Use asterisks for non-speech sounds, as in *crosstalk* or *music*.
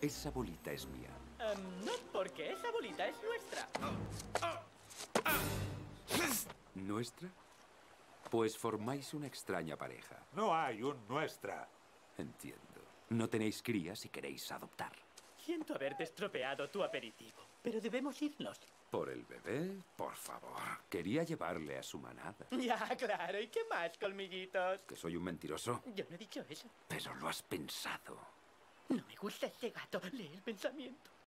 Esa bolita es mía. No, porque esa bolita es nuestra. ¿Nuestra? Pues formáis una extraña pareja. No hay un nuestra. Entiendo. No tenéis crías y queréis adoptar. Siento haberte estropeado tu aperitivo, pero debemos irnos. ¿Por el bebé? Por favor. Quería llevarle a su manada. *laughs* Ya, claro. ¿Y qué más, colmillitos? ¿Que soy un mentiroso? Yo no he dicho eso. Pero lo has pensado. No me gusta este gato. Lee el pensamiento.